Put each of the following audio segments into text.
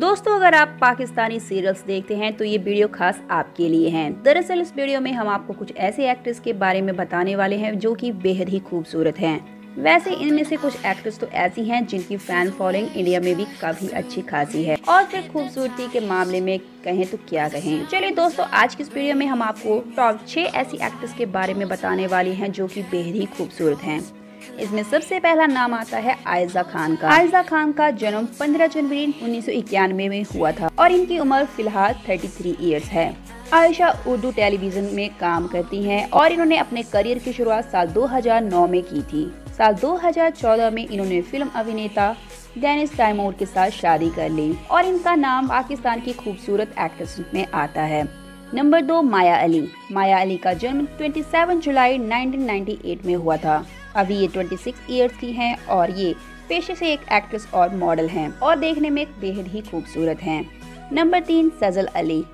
दोस्तों, अगर आप पाकिस्तानी सीरियल्स देखते हैं तो ये वीडियो खास आपके लिए हैं। दरअसल, इस वीडियो में हम आपको कुछ ऐसे एक्ट्रेस के बारे में बताने वाले हैं, जो कि बेहद ही खूबसूरत हैं। वैसे, इनमें से कुछ एक्ट्रेस तो ऐसी हैं, जिनकी फ़ैन फॉलोइंग इंडिया में भी काफ़ी अच्छी खासी है। और फिर खूबसूरती के मामले में कहें तो क्या कहें। चलिए दोस्तों, आज की इस वीडियो में हम आपको टॉप छह ऐसी एक्ट्रेस के बारे में बताने वाली हैं, जो कि बेहद ही खूबसूरत हैं। इसमें सबसे पहला नाम आता है आयजा खान का। आयजा खान का जन्म 15 जनवरी उन्नीस सौ इक्यानवे में हुआ था और इनकी उम्र फ़िलहाल 33 इयर्स है। आयशा उर्दू टेलीविज़न में काम करती हैं और इन्होंने अपने करियर की शुरुआत साल 2009 में की थी। साल 2014 में इन्होंने फ़िल्म अभिनेता डेनिस तैमूर के साथ शादी कर ली और इनका नाम पाकिस्तान की खूबसूरत एक्ट्रेस में आता है। नंबर दो, माया अली। माया अली का जन्म 27 जुलाई 1998 में हुआ था। अभी ये 26 इयर्स की हैं और ये पेशे से एक एक्ट्रेस और मॉडल हैं और देखने में बेहद ही खूबसूरत हैं। नंबर तीन, सजल अली।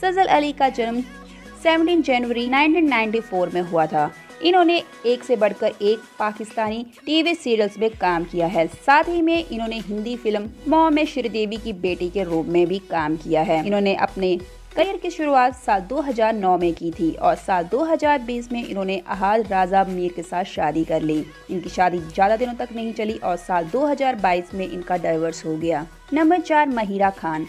सजल अली का जन्म 17 जनवरी 1994 में हुआ था। इन्होंने एक से बढ़कर एक पाकिस्तानी टीवी सीरियल्स में काम किया है। साथ ही में इन्होंने हिंदी फ़िल्म मोह में श्रीदेवी की बेटी के रूप में भी काम किया है। इन्होंने अपने करियर की शुरुआत साल 2009 में की थी और साल 2020 में इन्होंने अहाद राजा मीर के साथ शादी कर ली। इनकी शादी ज़्यादा दिनों तक नहीं चली और साल 2022 में इनका डाइवर्स हो गया। नंबर चार, महिरा खान।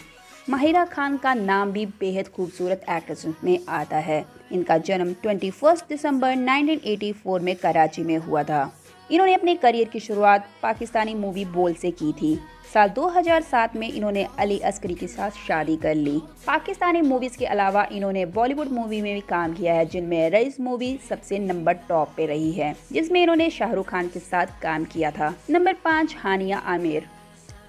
महिरा खान का नाम भी बेहद खूबसूरत एक्ट्रेस में आता है। इनका जन्म 21 दिसंबर 1984 में कराची में हुआ था। इन्होंने अपने करियर की शुरुआत पाकिस्तानी मूवी बोल से की थी। साल 2007 में इन्होंने अली अस्करी के साथ शादी कर ली। पाकिस्तानी मूवीज़ के अलावा इन्होंने बॉलीवुड मूवी में भी काम किया है, जिनमें रईस मूवी सबसे नंबर टॉप पे रही है, जिसमें इन्होंने शाहरुख खान के साथ काम किया था। नंबर पाँच, हानिया आमिर।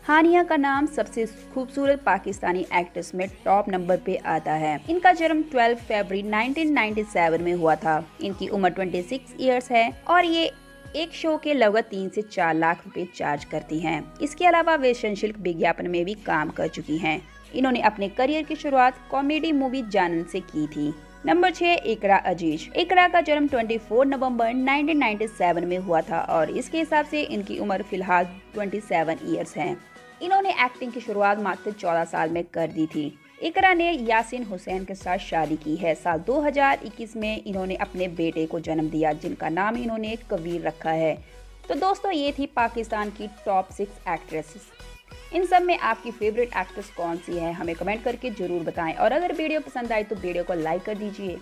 हानिया का नाम सबसे खूबसूरत पाकिस्तानी एक्ट्रेस में टॉप नंबर पे आता है। इनका जन्म 12 फरवरी 1997 में हुआ था। इनकी उम्र 26 इयर्स है और ये एक शो के लगभग तीन से चार लाख रुपए चार्ज करती हैं। इसके अलावा वे संशिल्क विज्ञापन में भी काम कर चुकी हैं। इन्होंने अपने करियर की शुरुआत कॉमेडी मूवी जानन से की थी। नंबर छह इकरा अज़ीज़। इकरा का जन्म 24 नवंबर 1997 में हुआ था और इसके हिसाब से इनकी उम्र फ़िलहाल 27 इयर्स है। इन्होंने एक्टिंग की शुरुआत मात्र 14 साल में कर दी थी। इकरा ने यासिन हुसैन के साथ शादी की है। साल 2021 में इन्होंने अपने बेटे को जन्म दिया, जिनका नाम इन्होंने कबीर रखा है। तो दोस्तों, ये थी पाकिस्तान की टॉप सिक्स एक्ट्रेसेस इन सब में आपकी फेवरेट एक्ट्रेस कौन सी है, हमें कमेंट करके ज़रूर बताएँ। और अगर वीडियो पसंद आए तो वीडियो को लाइक कर दीजिए।